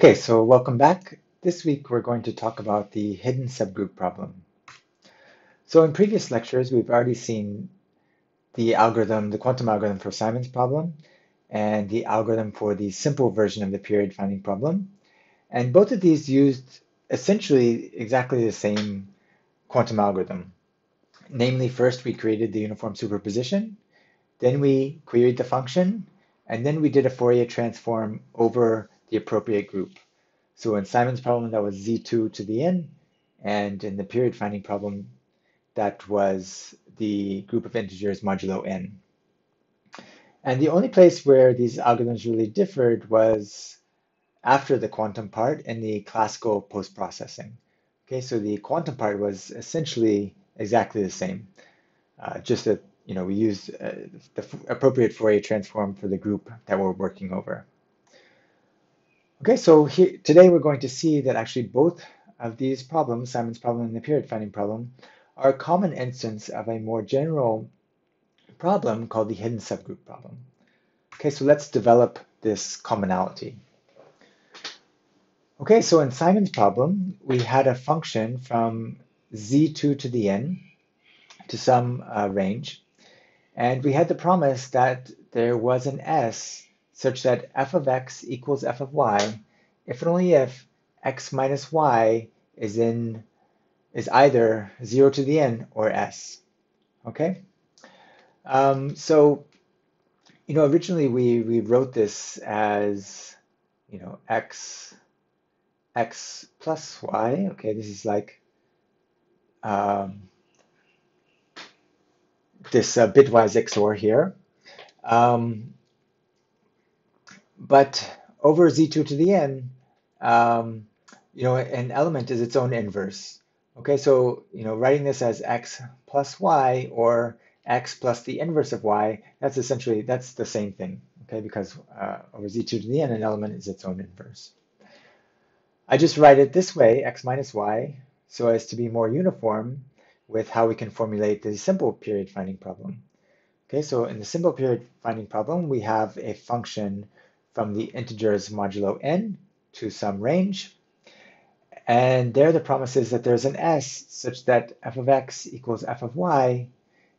Okay, so welcome back. This week we're going to talk about the hidden subgroup problem. So in previous lectures, we've already seen the algorithm, the quantum algorithm for Simon's problem, and the algorithm for the simple version of the period finding problem. And both of these used essentially exactly the same quantum algorithm. Namely, first we created the uniform superposition, then we queried the function, and then we did a Fourier transform over the appropriate group. So in Simon's problem, that was z2 to the n, and in the period finding problem, that was the group of integers modulo n. And the only place where these algorithms really differed was after the quantum part in the classical post-processing. Okay, so the quantum part was essentially exactly the same, uh, just that you know we used uh, the appropriate Fourier transform for the group that we're working over. Okay, so here, today we're going to see that actually both of these problems, Simon's problem and the period finding problem, are a common instance of a more general problem called the hidden subgroup problem. Okay, so let's develop this commonality. Okay, so in Simon's problem, we had a function from z2 to the n to some uh, range, and we had the promise that there was an s such that f of x equals f of y if and only if x minus y is in is either 0 to the n or s. Okay? Um, so, you know, originally we, we wrote this as, you know, x, x plus y. Okay, this is like um, this uh, bitwise XOR here. Um, but over z2 to the n, um, you know, an element is its own inverse. Okay, so, you know, writing this as x plus y or x plus the inverse of y, that's essentially, that's the same thing, okay, because uh, over z2 to the n, an element is its own inverse. I just write it this way, x minus y, so as to be more uniform with how we can formulate the simple period finding problem. Okay, so in the simple period finding problem, we have a function from the integers modulo n to some range. And there the promise is that there's an s such that f of x equals f of y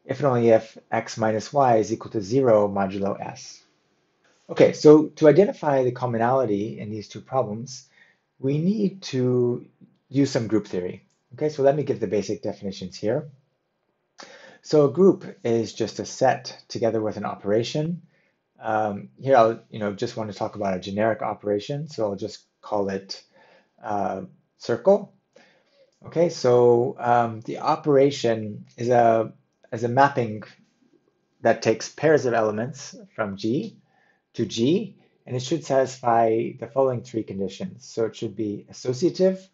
if and only if x minus y is equal to 0 modulo s. Okay, so to identify the commonality in these two problems, we need to use some group theory. Okay, so let me give the basic definitions here. So a group is just a set together with an operation. Um, here I'll you know just want to talk about a generic operation, so I'll just call it uh, circle. Okay, so um, the operation is a is a mapping that takes pairs of elements from G to G, and it should satisfy the following three conditions. So it should be associative,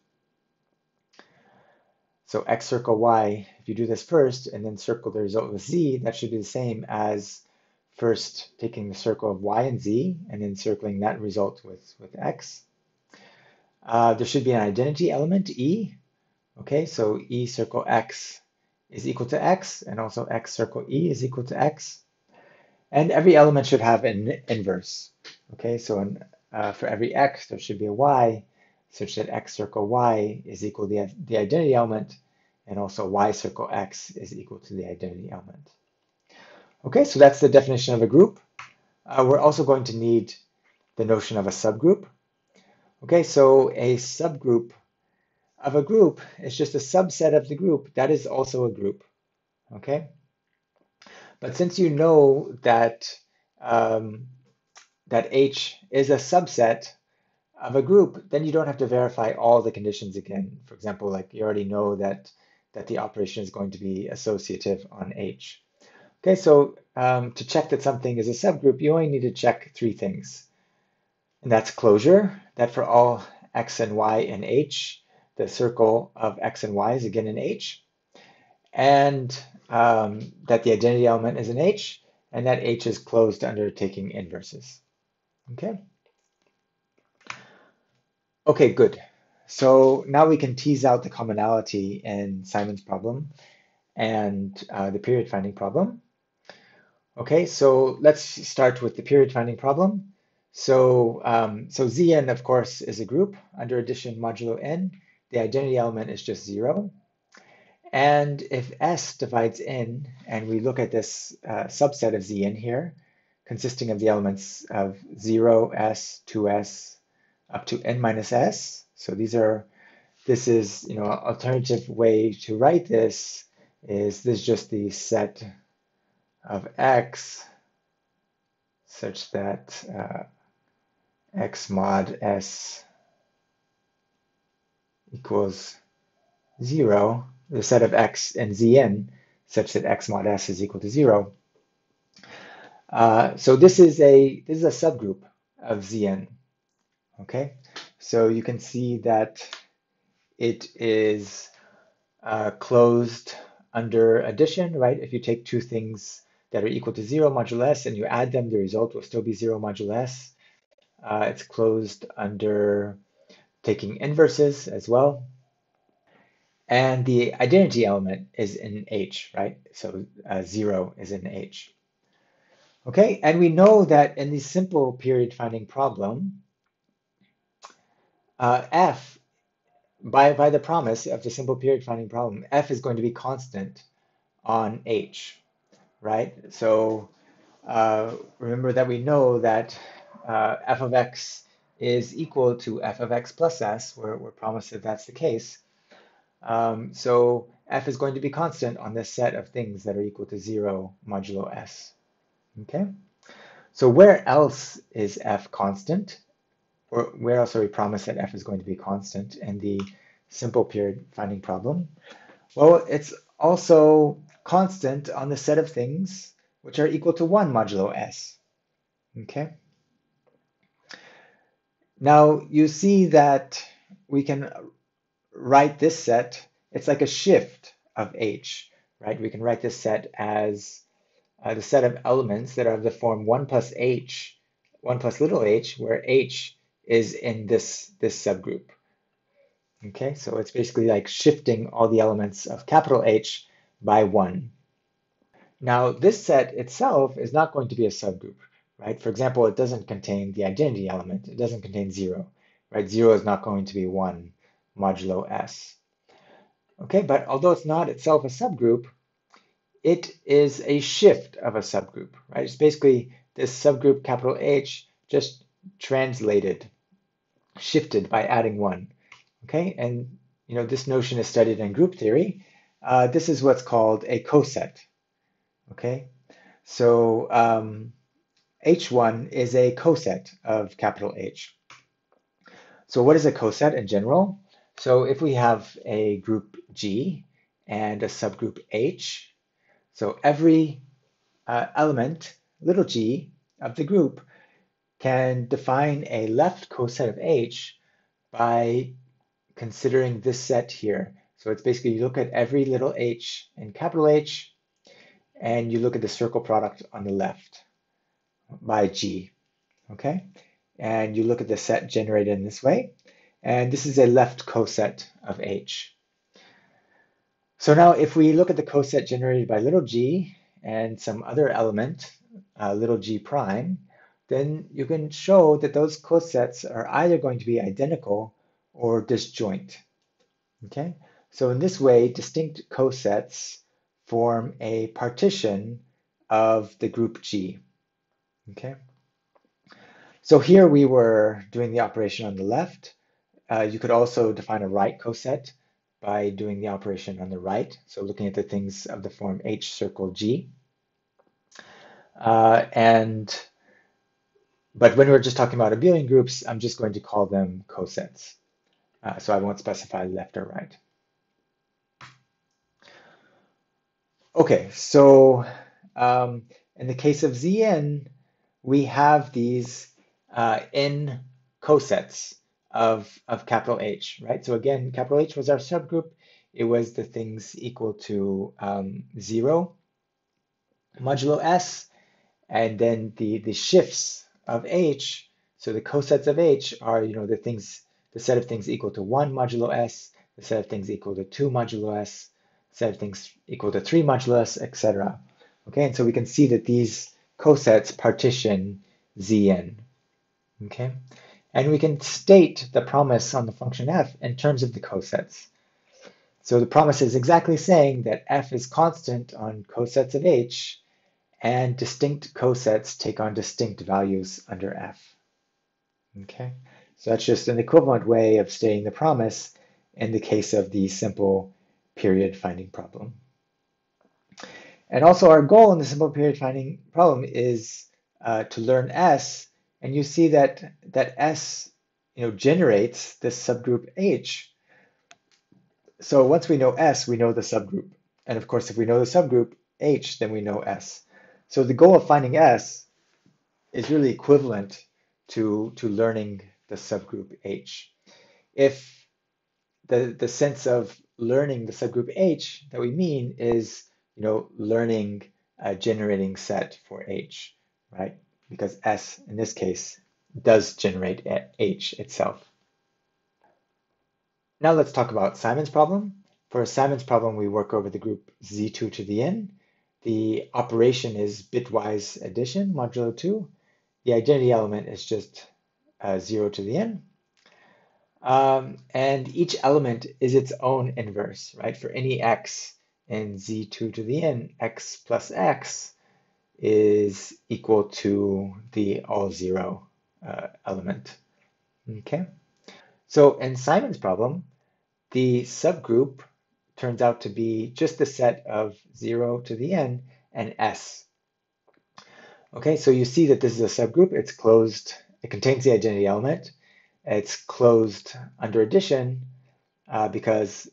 so x circle y, if you do this first and then circle the result with z, that should be the same as first taking the circle of y and z and then circling that result with, with x. Uh, there should be an identity element, e. Okay, so e circle x is equal to x, and also x circle e is equal to x. And every element should have an inverse. Okay, so uh, for every x, there should be a y, such that x circle y is equal to the, the identity element, and also y circle x is equal to the identity element. Okay, so that's the definition of a group. Uh, we're also going to need the notion of a subgroup. Okay, so a subgroup of a group is just a subset of the group. That is also a group. Okay, but since you know that um, that H is a subset of a group, then you don't have to verify all the conditions again. For example, like you already know that, that the operation is going to be associative on H. Okay, so um, to check that something is a subgroup, you only need to check three things. And that's closure, that for all x and y in H, the circle of x and y is again in H, and um, that the identity element is in H, and that H is closed under taking inverses. Okay. Okay, good. So now we can tease out the commonality in Simon's problem and uh, the period finding problem. Okay, so let's start with the period finding problem. So, um, so Zn, of course, is a group under addition modulo n. The identity element is just zero. And if S divides n, and we look at this uh, subset of Zn here, consisting of the elements of 0, S, 2S, up to n minus S. So these are, this is, you know, alternative way to write this is this is just the set of X such that uh, x mod s equals 0, the set of x and zn such that x mod s is equal to 0. Uh, so this is a this is a subgroup of zn. Okay, so you can see that it is uh, closed under addition, right? If you take two things that are equal to 0 modulo s and you add them, the result will still be 0 modulo s. Uh, it's closed under taking inverses as well. And the identity element is in H, right? So uh, zero is in H. Okay, and we know that in the simple period finding problem, uh, F, by, by the promise of the simple period finding problem, F is going to be constant on H, right? So uh, remember that we know that uh, f of x is equal to f of x plus s, we're, we're promised that that's the case. Um, so f is going to be constant on this set of things that are equal to 0 modulo s. Okay, so where else is f constant? Or where else are we promised that f is going to be constant in the simple period finding problem? Well, it's also constant on the set of things which are equal to 1 modulo s. Okay. Now you see that we can write this set, it's like a shift of H, right? We can write this set as uh, the set of elements that are of the form 1 plus H, 1 plus little h, where H is in this, this subgroup. Okay, so it's basically like shifting all the elements of capital H by 1. Now, this set itself is not going to be a subgroup right? For example, it doesn't contain the identity element. It doesn't contain zero, right? Zero is not going to be one modulo S. Okay, but although it's not itself a subgroup, it is a shift of a subgroup, right? It's basically this subgroup capital H just translated, shifted by adding one, okay? And, you know, this notion is studied in group theory. Uh, this is what's called a coset, okay? So, um, H1 is a coset of capital H. So what is a coset in general? So if we have a group G and a subgroup H, so every uh, element, little g, of the group can define a left coset of H by considering this set here. So it's basically you look at every little h in capital H, and you look at the circle product on the left by G, okay? And you look at the set generated in this way, and this is a left coset of H. So now if we look at the coset generated by little g and some other element, uh, little g prime, then you can show that those cosets are either going to be identical or disjoint. Okay, so in this way, distinct cosets form a partition of the group G. Okay. So here we were doing the operation on the left. Uh, you could also define a right coset by doing the operation on the right. So looking at the things of the form H circle G. Uh, and, but when we're just talking about abelian groups, I'm just going to call them cosets. Uh, so I won't specify left or right. Okay, so um, in the case of Zn, we have these uh, n cosets of, of capital H, right? So again, capital H was our subgroup. It was the things equal to um, zero modulo S, and then the, the shifts of H, so the cosets of H are, you know, the things, the set of things equal to one modulo S, the set of things equal to two modulo S, set of things equal to three modulo S, etc. Okay, and so we can see that these cosets partition Zn. okay? And we can state the promise on the function f in terms of the cosets. So the promise is exactly saying that f is constant on cosets of h, and distinct cosets take on distinct values under f. Okay, so that's just an equivalent way of stating the promise in the case of the simple period finding problem. And also our goal in the simple period finding problem is uh, to learn S, and you see that, that S you know, generates this subgroup H so once we know S, we know the subgroup. And of course, if we know the subgroup H, then we know S. So the goal of finding S is really equivalent to, to learning the subgroup H. If the, the sense of learning the subgroup H that we mean is, you know, learning a generating set for H, right? Because S, in this case, does generate H itself. Now let's talk about Simon's problem. For Simon's problem, we work over the group z2 to the n. The operation is bitwise addition, modulo 2. The identity element is just uh, 0 to the n. Um, and each element is its own inverse, right? For any x in z2 to the n, x plus x is equal to the all zero uh, element, okay? So in Simon's problem, the subgroup turns out to be just the set of 0 to the n and s. Okay, so you see that this is a subgroup. It's closed. It contains the identity element. It's closed under addition uh, because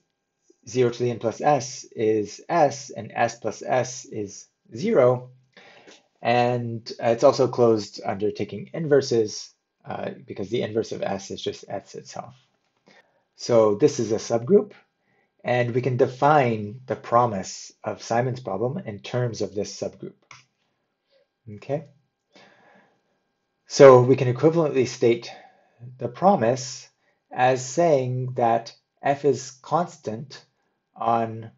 0 to the n plus s is s, and s plus s is 0. And it's also closed under taking inverses uh, because the inverse of S is just S itself. So this is a subgroup, and we can define the promise of Simon's problem in terms of this subgroup. Okay. So we can equivalently state the promise as saying that f is constant on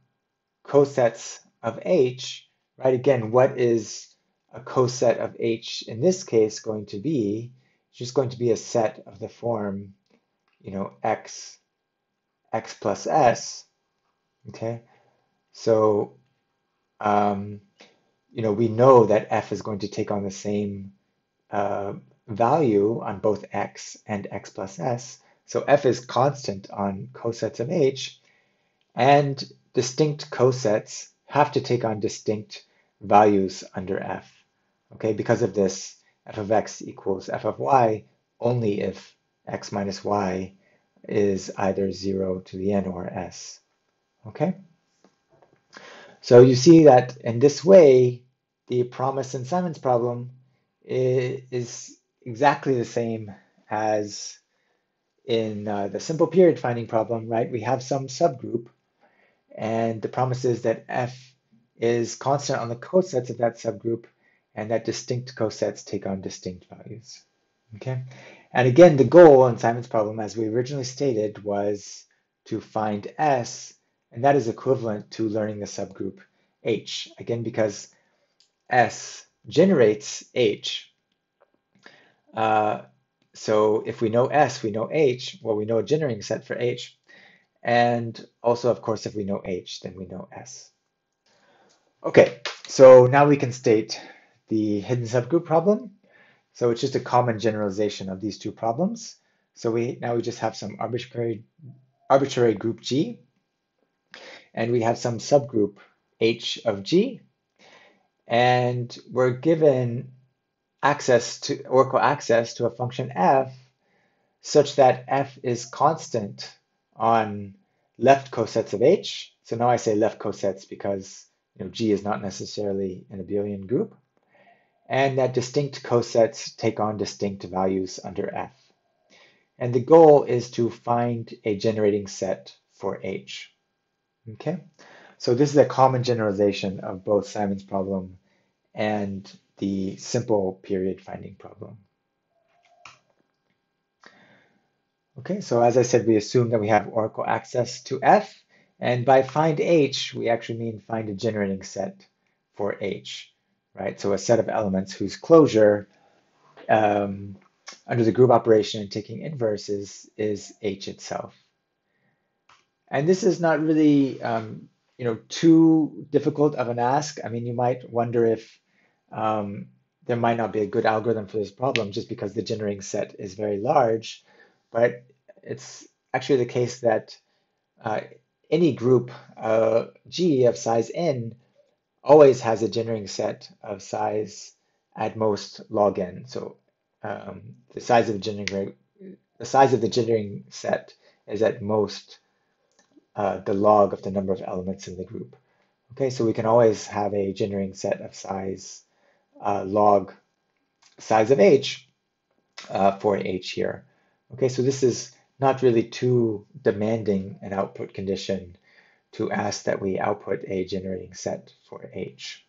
cosets of h, right? Again, what is a coset of h in this case going to be? It's just going to be a set of the form, you know, x, x plus s, okay? So, um, you know, we know that f is going to take on the same uh, value on both x and x plus s. So f is constant on cosets of h, and distinct cosets have to take on distinct values under f. Okay, because of this, f of x equals f of y only if x minus y is either 0 to the n or s. Okay? So you see that in this way, the promise and Simon's problem is exactly the same as in uh, the simple period finding problem, right? We have some subgroup, and the promise is that f is constant on the cosets of that subgroup, and that distinct cosets take on distinct values. Okay, and again, the goal in Simon's problem, as we originally stated, was to find S, and that is equivalent to learning the subgroup H. Again, because S generates H. Uh, so if we know S, we know H, well, we know a generating set for H. And also, of course, if we know H, then we know S. Okay, so now we can state the hidden subgroup problem. So it's just a common generalization of these two problems. So we now we just have some arbitrary, arbitrary group G, and we have some subgroup H of G, and we're given access to Oracle access to a function f such that f is constant on left cosets of H. So now I say left cosets because you know, G is not necessarily an abelian group and that distinct cosets take on distinct values under F. And the goal is to find a generating set for H. Okay, so this is a common generalization of both Simon's problem and the simple period finding problem. Okay, so as I said, we assume that we have Oracle access to F, and by find H, we actually mean find a generating set for H right? So a set of elements whose closure um, under the group operation and taking inverses is H itself. And this is not really, um, you know, too difficult of an ask. I mean, you might wonder if um, there might not be a good algorithm for this problem just because the generating set is very large, but it's actually the case that uh, any group uh, G of size n always has a generating set of size at most log n. So um, the size of the generating the size of the generating set is at most uh, the log of the number of elements in the group. Okay, so we can always have a generating set of size log size of h uh, for h here. Okay, so this is not really too demanding an output condition to ask that we output a generating set for h.